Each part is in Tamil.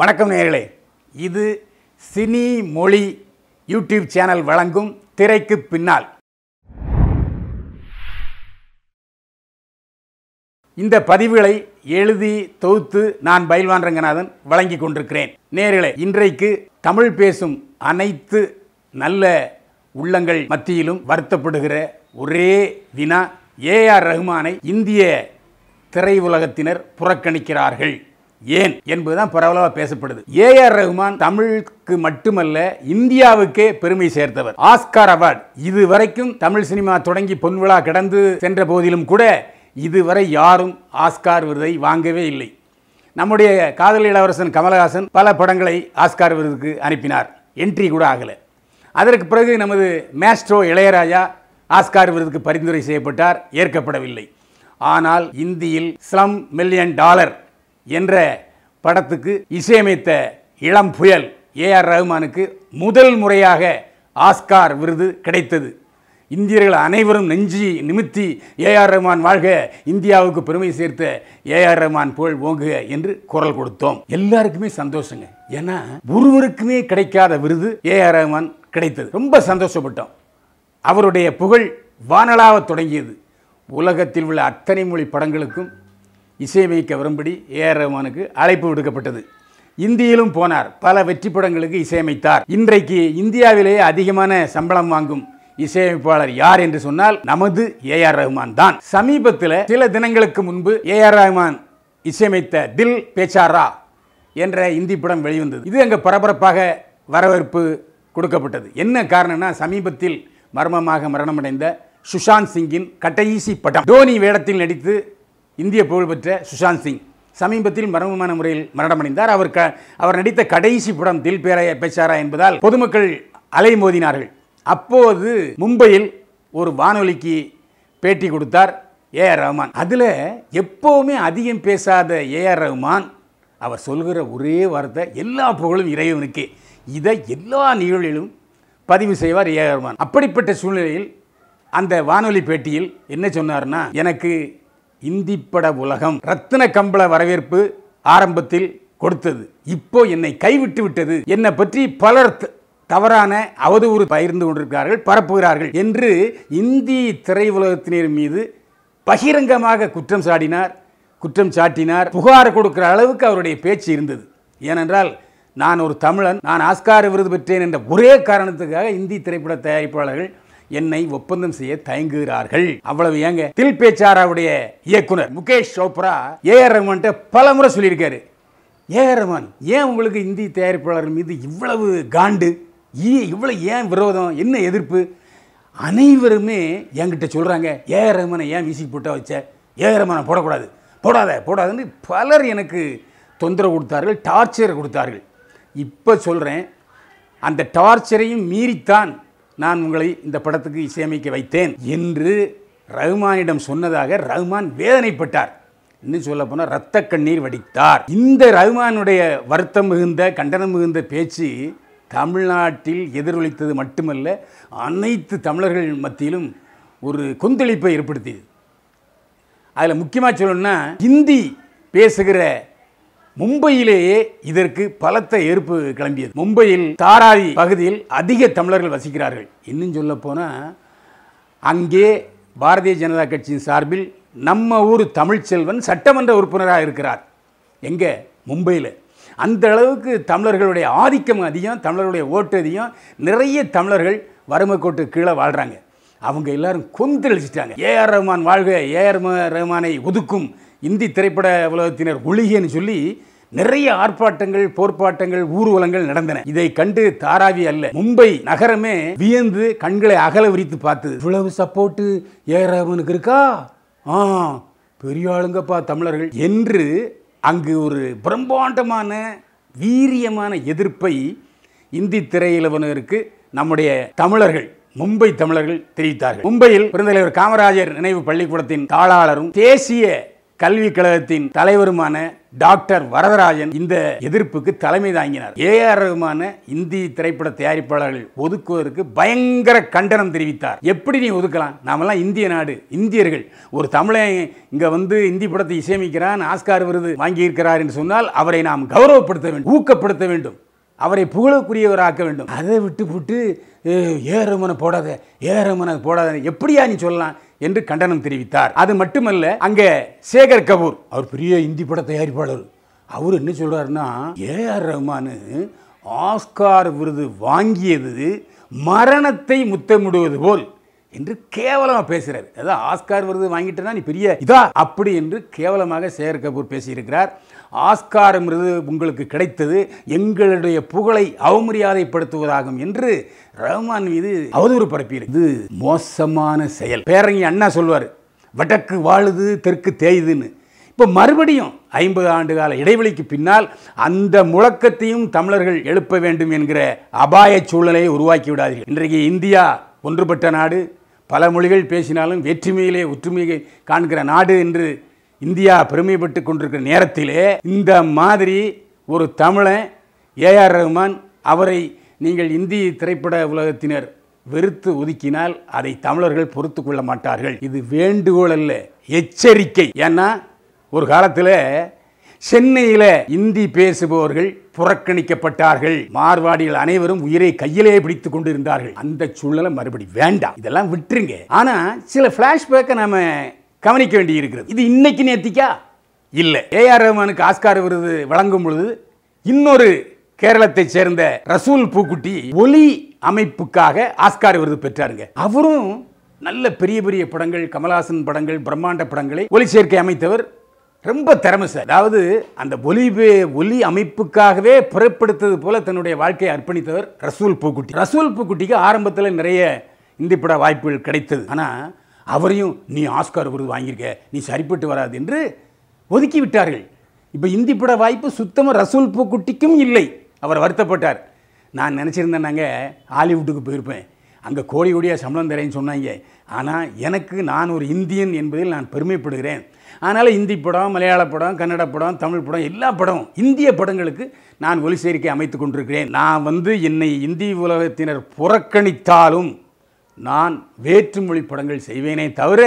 வணக்கம் நேர்களே இது சினி மொழி யூடியூப் சேனல் வழங்கும் திரைக்கு பின்னால். இந்த பதிவுகளை எழுதி தொகுத்து நான் பயில்வான் ரங்கநாதன் வழங்கி கொண்டிருக்கிறேன். நேர்களே இன்றைக்கு தமிழ் பேசும் அனைத்து நல்ல உள்ளங்கள் மத்தியிலும் வருத்தப்படுகிற ஒரே வினா ஏஆர் ரஹ்மானை இந்திய திரையுலகத்தினர் புறக்கணிக்கிறார்கள். ஏன் என்பதுதான் பரவலாக பேசப்படுது. ஏஆர் ரஹ்மான் தமிழுக்கு மட்டுமல்ல இந்தியாவுக்கே பெருமை சேர்த்தவர். Oscar award. இதுவரைக்கும் தமிழ் சினிமா தொடங்கி பொன்விழா கடந்து சென்ற போதிலும் கூட இதுவரை யாரும் ஆஸ்கார் விருதை வாங்கவே இல்லை. நம்முடைய காதல் இளவரசன் கமலஹாசன் பல படங்களை ஆஸ்கார் விருதுக்கு அனுப்பினார். என்ட்ரி கூட ஆகலை. அதற்கு பிறகு நமது மேஸ்ட்ரோ இளையராஜா ஆஸ்கார் விருதுக்கு பரிந்துரை செய்யப்பட்டார். ஏற்கப்படவில்லை. ஆனால் இந்தியில் ஸ்லம் மில்லியன் டாலர் என்ற படத்துக்கு இசையமைத்த இளம் புயல் ஏஆர் ரஹ்மானுக்கு முதல் முறையாக ஆஸ்கார் விருது கிடைத்தது. இந்தியர்கள் அனைவரும் நெஞ்சி நிமித்தி ஏஆர் ரஹ்மான் வாழ்க இந்தியாவுக்கு பெருமை சேர்த்த ஏஆர் ரஹ்மான் புகழ் ஓங்குக என்று குரல் கொடுத்தோம். எல்லாருக்குமே சந்தோஷங்க. ஏன்னா ஒருவருக்குமே கிடைக்காத விருது ஏஆர் ரஹ்மான் கிடைத்தது. ரொம்ப சந்தோஷப்பட்டோம். அவருடைய புகழ் வானலாக தொடங்கியது. உலகத்தில் உள்ள அத்தனை மொழி படங்களுக்கும் இசையமைக்க வரும்படி ஏஆர் ரஹ்மானுக்கு அழைப்பு விடுக்கப்பட்டது. இந்தியிலும் போனார். பல வெற்றி படங்களுக்கு இசையமைத்தார். இன்றைக்கு இந்தியாவிலேயே அதிகமான சம்பளம் வாங்கும் இசையமைப்பாளர் யார் என்று சொன்னால் நமது ஏஆர் ரஹ்மான் தான். சமீபத்தில் சில தினங்களுக்கு முன்பு ஏஆர் ரஹ்மான் இசையமைத்த தில் பேச்சாரா என்ற இந்தி படம் வெளிவந்தது. இது அங்கே பரபரப்பாக வரவேற்பு கொடுக்கப்பட்டது. என்ன காரணம்னா சமீபத்தில் மர்மமாக மரணமடைந்த சுஷாந்த் சிங்கின் கட்டையீசி படம் தோனி வேடத்தில் நடித்து இந்திய புகழ்பெற்ற சுஷாந்த் சிங். சமீபத்தில் மர்மமான முறையில் மரணமடைந்தார். அவர் க அவர் நடித்த கடைசி படம் தில் பேராய பேச்சாரா என்பதால் பொதுமக்கள் அலைமோதினார்கள். அப்போது மும்பையில் ஒரு வானொலிக்கு பேட்டி கொடுத்தார் ஏஆர் ரஹ்மான் அதில் எப்போவுமே அதிகம் பேசாத ஏஆர் ரஹ்மான் அவர் சொல்கிற ஒரே வார்த்தை எல்லா புகழும் இறைவனுக்கு. இதை எல்லா நிகழ்விலும் பதிவு செய்வார் ஏஆர் ரஹ்மான் அப்படிப்பட்ட சூழ்நிலையில் அந்த வானொலி பேட்டியில் என்ன சொன்னார்னா எனக்கு இந்தி பட உலகம். ரத்தின கம்பள வரவேற்பு ஆரம்பத்தில் கொடுத்தது. இப்போ என்னை கைவிட்டு விட்டது. என்னை பற்றி பலர் த- தவறான அவதூறு பகிர்ந்து கொண்டிருக்கிறார்கள் பரப்புகிறார்கள் என்று இந்தி திரையுலகத்தினர் மீது பகிரங்கமாக குற்றம் சாட்டினார் குற்றம் சாட்டினார் புகார் கொடுக்கிற அளவுக்கு அவருடைய பேச்சு இருந்தது. ஏனென்றால் நான் ஒரு தமிழன் நான் ஆஸ்கார் விருது பெற்றேன் என்ற ஒரே காரணத்துக்காக இந்தி திரைப்பட தயாரிப்பாளர்கள் என்னை ஒப்பந்தம் செய்ய தயங்குகிறார்கள். அவ்வளவு ஏங்க? தில் பேச்சாராவுடைய இயக்குனர் முகேஷ் சோப்ரா ஏ ஆர் ரஹ்மான்ட்ட பல முறை சொல்லியிருக்காரு. ஏ ஆர் ரஹ்மான் ஏன் உங்களுக்கு இந்தி தயாரிப்பாளர் மீது இவ்வளவு காண்டு? ஈ- இவ்வளவு ஏன் விரோதம்? என்ன எதிர்ப்பு? அனைவருமே என்கிட்ட சொல்கிறாங்க ஏ ஆர் ரஹ்மானை ஏன் வீசி போட்டா வச்ச? ஏஆர் ரஹ்மானை போடக்கூடாது. போடாத போடாதுன்னு பலர் எனக்கு தொந்தரவு கொடுத்தார்கள் டார்ச்சர் கொடுத்தார்கள். இப்போ சொல்கிறேன் அந்த டார்ச்சரையும் மீறித்தான் நான் உங்களை இந்த படத்துக்கு இசையமைக்க வைத்தேன் என்று ரஹ்மானிடம் சொன்னதாக ரஹ்மான் வேதனைப்பட்டார். இன்னும் சொல்ல போனால் ரத்த கண்ணீர் வடித்தார். இந்த ரஹ்மானுடைய வருத்தம் மிகுந்த கண்டனம் மிகுந்த பேச்சு தமிழ்நாட்டில் எதிரொலித்தது மட்டுமல்ல அனைத்து தமிழர்கள் மத்தியிலும் ஒரு கொந்தளிப்பை ஏற்படுத்தியது. அதில் முக்கியமாக சொல்லணும்னா ஹிந்தி பேசுகிற மும்பையிலேயே இதற்கு பலத்த எதிர்ப்பு கிளம்பியது. மும்பையில் தாராவி பகுதியில் அதிக தமிழர்கள் வசிக்கிறார்கள். இன்னும் சொல்ல போனால் அங்கே பாரதிய ஜனதா கட்சியின் சார்பில் நம்ம ஊர் தமிழ்ச்செல்வன் சட்டமன்ற உறுப்பினராக இருக்கிறார். எங்கே? மும்பையில். அந்த அளவுக்கு தமிழர்களுடைய ஆதிக்கம் அதிகம் தமிழர்களுடைய ஓட்டு அதிகம். நிறைய தமிழர்கள் வறுமை கோட்டு கீழே வாழ்கிறாங்க அவங்க எல்லாரும் கொந்தளிச்சிட்டாங்க. ஏஆர் ரஹ்மான் வாழ்க ஏஆர் ரஹ்மானை ஒதுக்கும் இந்தி திரைப்பட உலகத்தினர் ஒழிகன்னு சொல்லி நிறைய ஆர்ப்பாட்டங்கள் போர்ப்பாட்டங்கள் ஊர்வலங்கள் நடந்தன. இதை கண்டு தாராவி அல்ல. மும்பை நகரமே வியந்து கண்களை அகல விரித்து பார்த்தது. இவ்வளவு சப்போர்ட்டு ஏறவனுக்கு இருக்கா? ஆ பெரிய ஆளுங்கப்பா தமிழர்கள். என்று அங்கு ஒரு பிரம்மாண்டமான வீரியமான எதிர்ப்பை இந்தி திரையிலவனருக்கு நம்முடைய தமிழர்கள் மும்பை தமிழர்கள் தெரிவித்தார்கள். மும்பையில் பெருந்தலைவர் காமராஜர் நினைவு பள்ளிக்கூடத்தின் தாளாளரும் தேசிய கல்விக் கழகத்தின் தலைவருமான டாக்டர் வரதராஜன் இந்த எதிர்ப்புக்கு தலைமை தாங்கினார். ஏ ஆர் ரகுமான இந்தி திரைப்பட தயாரிப்பாளர்கள் ஒதுக்குவதற்கு பயங்கர கண்டனம் தெரிவித்தார். எப்படி நீ ஒதுக்கலாம்? நாமெல்லாம் இந்திய நாடு இந்தியர்கள். ஒரு தமிழன் இங்கே வந்து இந்தி படத்தை இசையமைக்கிறான் ஆஸ்கார் விருது வாங்கியிருக்கிறார் என்று சொன்னால் அவரை நாம் கௌரவப்படுத்த வேண்டும் ஊக்கப்படுத்த வேண்டும். அவரை புகழக்குரியவராக்க வேண்டும். அதை விட்டு விட்டு ஏறமனை போடாத ஏ ஏறமனை போடாத எப்படியா நீ சொல்லலாம்? என்று கண்டனம் தெரிவித்தார். அது மட்டுமல்ல அங்கே சேகர் கபூர் அவர் பெரிய இந்தி பட தயாரிப்பாளர். அவர் என்ன சொல்கிறாருன்னா ஏஆர் ரஹ்மானு ஆஸ்கார் விருது வாங்கியது மரணத்தை முத்தமிடுவது போல். என்று கேவலமாக பேசுகிறார் அதாவது ஆஸ்கார் விருது வாங்கிட்டேன்னா நீ பெரிய இதா? அப்படி என்று கேவலமாக சேகர் கபூர் பேசியிருக்கிறார். ஆஸ்கார் விருது உங்களுக்கு கிடைத்தது எங்களுடைய புகழை அவமரியாதைப்படுத்துவதாகும் என்று ரஹ்மான் மீது அவதூறு பரப்பியிருக்கு இது மோசமான செயல். பேரங்கி அண்ணா சொல்வார் வடக்கு வாழுது தெற்கு தேயுதுன்னு. இப்போ மறுபடியும் ஐம்பது ஆண்டு கால இடைவெளிக்கு பின்னால் அந்த முழக்கத்தையும் தமிழர்கள் எழுப்ப வேண்டும் என்கிற அபாய சூழ்நிலையை உருவாக்கி விடாதீர்கள். இன்றைக்கு இந்தியா ஒன்றுபட்ட நாடு பல மொழிகள் பேசினாலும் வேற்றுமையிலே ஒற்றுமையை காண்கிற நாடு என்று இந்தியா பெருமைப்பட்டு கொண்டிருக்கிற நேரத்திலே இந்த மாதிரி ஒரு தமிழன் ஏஆர் ரஹ்மான் அவரை நீங்கள் இந்தி திரைப்பட உலகத்தினர் வெறுத்து ஒதுக்கினால் அதை தமிழர்கள் பொறுத்து கொள்ள மாட்டார்கள். இது வேண்டுகோள் அல்ல எச்சரிக்கை. ஏன்னா ஒரு காலத்தில் சென்னையில் இந்தி பேசுபவர்கள் புறக்கணிக்கப்பட்டார்கள். மார்வாடிகள் அனைவரும் உயிரை கையிலே பிடித்துக் கொண்டிருந்தார்கள். அந்த சூழலை மறுபடி வேண்டாம். இதெல்லாம் விட்டுருங்க. ஆனா சில பிளாஷ்பேக்கை நாம கவனிக்க வேண்டி இருக்கிறது இது இன்னைக்கு நேத்திக்கா? இல்லை. ஏஆர் ரஹ்மானுக்கு ஆஸ்கார் விருது வழங்கும் பொழுது இன்னொரு கேரளத்தை சேர்ந்த ரசூல் பூக்குட்டி ஒலி அமைப்புக்காக ஆஸ்கார் விருது பெற்றாருங்க. அவரும் நல்ல பெரிய பெரிய படங்கள் கமலஹாசன் படங்கள் பிரம்மாண்ட படங்களை ஒலி சேர்க்கை அமைத்தவர் ரொம்ப திறமைசார் அதாவது அந்த ஒலி ஒலி அமைப்புக்காகவே புறப்படுத்தது போல தன்னுடைய வாழ்க்கையை அர்ப்பணித்தவர் ரசூல் பூக்குட்டி. ரசூல் பூக்குட்டிக்கு ஆரம்பத்தில் நிறைய இந்தி பட வாய்ப்புகள் கிடைத்தது. ஆனால் அவரையும் நீ ஆஸ்கார் விருது வாங்கியிருக்க நீ சரிப்பட்டு வராது என்று ஒதுக்கி விட்டார்கள். இப்போ இந்தி பட வாய்ப்பு சுத்தமாக ரசூல் பூக்குட்டிக்கும் இல்லை. அவர் வருத்தப்பட்டார். நான் நினச்சிருந்தேன் நாங்கள் ஹாலிவுட்டுக்கு போயிருப்பேன். அங்கே கோடி கோடியாக சம்பளம் தரேன்னு சொன்னாங்க. ஆனால் எனக்கு நான் ஒரு இந்தியன் என்பதில் நான் பெருமைப்படுகிறேன். அதனால் இந்தி படம் மலையாள படம் கன்னட படம் தமிழ் படம் எல்லா படம் இந்திய படங்களுக்கு நான் ஒலி சேர்க்கை அமைத்து கொண்டிருக்கிறேன். நான் வந்து என்னை இந்தி உலகத்தினர் புறக்கணித்தாலும் நான் வேற்றுமொழி படங்கள் செய்வேனே தவிர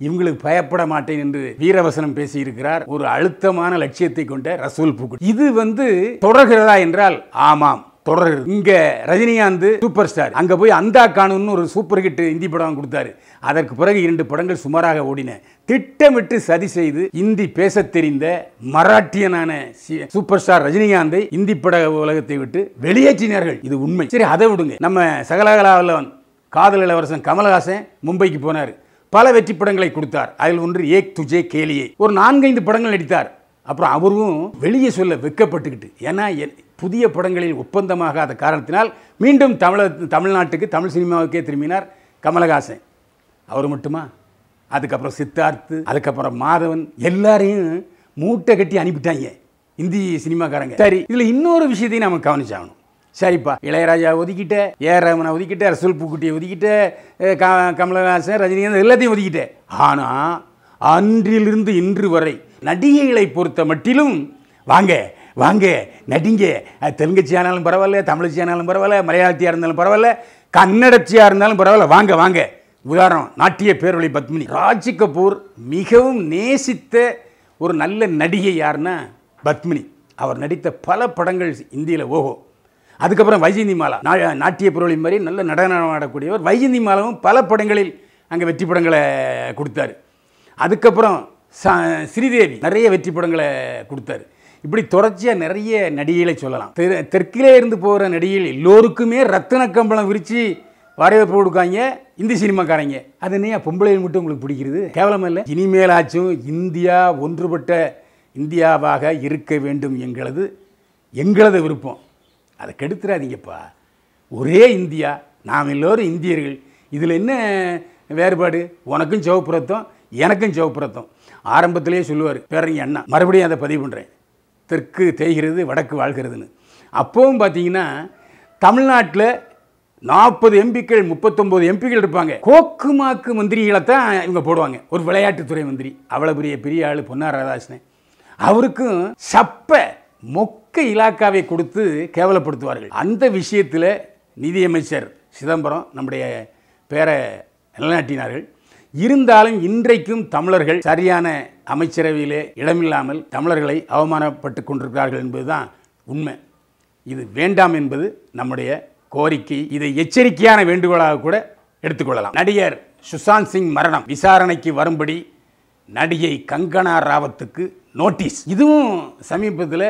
இவங்களுக்கு பயப்பட மாட்டேன் என்று வீரவசனம் பேசியிருக்கிறார். ஒரு அழுத்தமான லட்சியத்தை கொண்ட ரசூல் பூக்கு இது வந்து தொடர்கிறதா என்றால் ஆமாம். தொடர்கிறது. இங்க ரஜினிகாந்த் சூப்பர் ஸ்டார் அங்க போய் அந்தா காணுன்னு ஒரு சூப்பர் ஹிட் இந்தி படம் கொடுத்தாரு. அதற்கு பிறகு இரண்டு படங்கள் சுமாராக ஓடின. திட்டமிட்டு சதி செய்து இந்தி பேசத் தெரிந்த மராட்டியனான சூப்பர் ஸ்டார் ரஜினிகாந்தை இந்தி பட உலகத்தை விட்டு வெளியேற்றினார்கள். இது உண்மை. சரி அதை விடுங்க. நம்ம சகலகலாவில் காதல் இளவரசன் கமலஹாசன் மும்பைக்கு போனார். பல வெற்றி படங்களை கொடுத்தார். அதில் ஒன்று ஏக் துஜே கேலியே. ஒரு நான்கைந்து படங்கள் நடித்தார். அப்புறம் அவரும் வெளியே சொல்ல வெக்கப்பட்டுக்கிட்டு. ஏன்னா புதிய படங்களில் ஒப்பந்தமாகாத காரணத்தினால் மீண்டும் தமிழ தமிழ்நாட்டுக்கு தமிழ் சினிமாவுக்கே திரும்பினார் கமலஹாசன். அவர் மட்டுமா? அதுக்கப்புறம் சித்தார்த்து அதுக்கப்புறம் மாதவன் எல்லாரையும் மூட்டை கட்டி அனுப்பிட்டாங்க இந்தி சினிமாக்காரங்க. சரி இதில் இன்னொரு விஷயத்தையும் நம்ம கவனிச்சாகணும். சரிப்பா இளையராஜா ஒதுக்கிட்ட ஏஆர் ரமனை ஒதுக்கிட்ட ரசூல் பூக்குட்டியை ஒதுக்கிட்ட க- கமலஹாசன் ரஜினிகாந்த் எல்லாத்தையும் ஒதுக்கிட்டேன் ஆனால் அன்றிலிருந்து இன்று வரை நடிகைகளை பொறுத்த மட்டிலும் வாங்க வாங்க நடிங்க. அது தெலுங்குச்சியாக இருந்தாலும் பரவாயில்ல தமிழச்சியாக இருந்தாலும் பரவாயில்ல மலையாளத்தியாக இருந்தாலும் பரவாயில்ல கன்னடச்சியாக இருந்தாலும் பரவாயில்ல. வாங்க வாங்க. உதாரணம் நாட்டிய பேரொழி பத்மினி. ராஜ் கபூர் மிகவும் நேசித்த ஒரு நல்ல நடிகை யாருன்னா பத்மினி. அவர் நடித்த பல படங்கள் இந்தியில் ஓஹோ. அதுக்கப்புறம் வைஜந்தி மாலா. நா- நாட்டிய பொருளி மாதிரி நல்ல நடனம் ஆடக்கூடியவர். வைஜெயந்தி மாலாவும் பல படங்களில் அங்கே வெற்றி படங்களை கொடுத்தாரு. அதுக்கப்புறம் ஸ்ரீதேவி நிறைய வெற்றி படங்களை கொடுத்தாரு. இப்படி தொடர்ச்சியாக நிறைய நடிகைகளை சொல்லலாம். தெ- தெற்கிலே இருந்து போகிற நடிகைகள் எல்லோருக்குமே ரத்தின கம்பளம் விரித்து வரவேற்பு கொடுக்காங்க இந்தி சினிமாக்காரங்க. அது என்ன பொம்பளைகள் மட்டும் உங்களுக்கு பிடிக்கிறது? கேவலம் இல்லை? இனிமேலாச்சும் இந்தியா ஒன்றுபட்ட இந்தியாவாக இருக்க வேண்டும் எங்களது எங்களது விருப்பம். அதை கெடுத்துடாதீங்கப்பா ஒரே இந்தியா. நாம் எல்லோரும் இந்தியர்கள். இதில் என்ன வேறுபாடு? உனக்கும் சிவப்பு ரத்தம் எனக்கும் சிவப்பு ரத்தம். ஆரம்பத்திலேயே சொல்லுவார் பேரங்க அண்ணா மறுபடியும் அதை பதிவு பண்ணுறேன் தெற்கு தேய்கிறது வடக்கு வாழ்கிறதுன்னு. அப்போவும் பார்த்தீங்கன்னா தமிழ்நாட்டில் நாற்பது எம்பிக்கள் முப்பத்தொம்போது எம்பிக்கள் இருப்பாங்க. கோக்குமாக்கு மந்திரிகளை தான் இவங்க போடுவாங்க. ஒரு விளையாட்டுத்துறை மந்திரி. அவ்வளோ பெரிய பெரிய ஆள் பொன்னார் ராதாகிருஷ்ணன். அவருக்கும் சப்ப மொக்க இலாக்காவை கொடுத்து கேவலப்படுத்துவார்கள். அந்த விஷயத்தில் நிதியமைச்சர் சிதம்பரம் நம்முடைய பேர நிலைநாட்டினார்கள். இருந்தாலும் இன்றைக்கும் தமிழர்கள் சரியான அமைச்சரவையிலே இடமில்லாமல் தமிழர்களை அவமானப்பட்டு கொண்டிருக்கிறார்கள் என்பதுதான் உண்மை. இது வேண்டாம் என்பது நம்முடைய கோரிக்கை. இதை எச்சரிக்கையான வேண்டுகோளாக கூட எடுத்துக்கொள்ளலாம். நடிகர் சுஷாந்த் சிங் மரணம். விசாரணைக்கு வரும்படி நடிகை கங்கனா ராவத்துக்கு நோட்டீஸ். இதுவும் சமீபத்தில்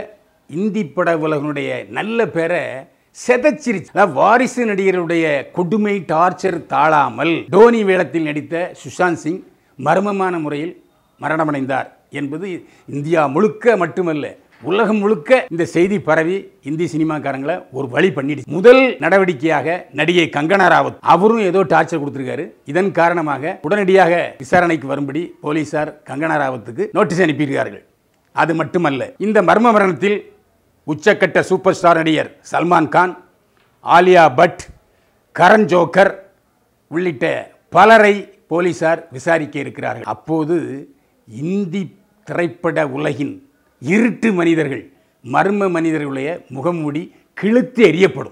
இந்தி பட உலகனுடைய நல்ல பேரை செதச்சிருச்சு. அதாவது வாரிசு நடிகருடைய கொடுமை டார்ச்சர் தாழாமல் டோனி வேடத்தில் நடித்த சுஷாந்த் சிங் மர்மமான முறையில் மரணமடைந்தார் என்பது இந்தியா முழுக்க மட்டுமல்ல உலகம் முழுக்க இந்த செய்தி பரவி இந்தி சினிமாக்காரங்களை ஒரு வழி பண்ணிடுச்சு. முதல் நடவடிக்கையாக நடிகை கங்கனா ராவத் அவரும் ஏதோ டார்ச்சர் கொடுத்துருக்காரு. இதன் காரணமாக உடனடியாக விசாரணைக்கு வரும்படி போலீசார் கங்கனா ராவத்துக்கு நோட்டீஸ் அனுப்பியிருக்கார்கள். அது மட்டுமல்ல இந்த மர்ம மரணத்தில் உச்சக்கட்ட சூப்பர் ஸ்டார் நடிகர் சல்மான் கான் ஆலியா பட் கரண் ஜோக்கர் உள்ளிட்ட பலரை போலீசார் விசாரிக்க இருக்கிறார்கள். அப்போது இந்தி திரைப்பட உலகின் இருட்டு மனிதர்கள் மர்ம மனிதர்களுடைய முகமூடி கிழித்து எறியப்படும்.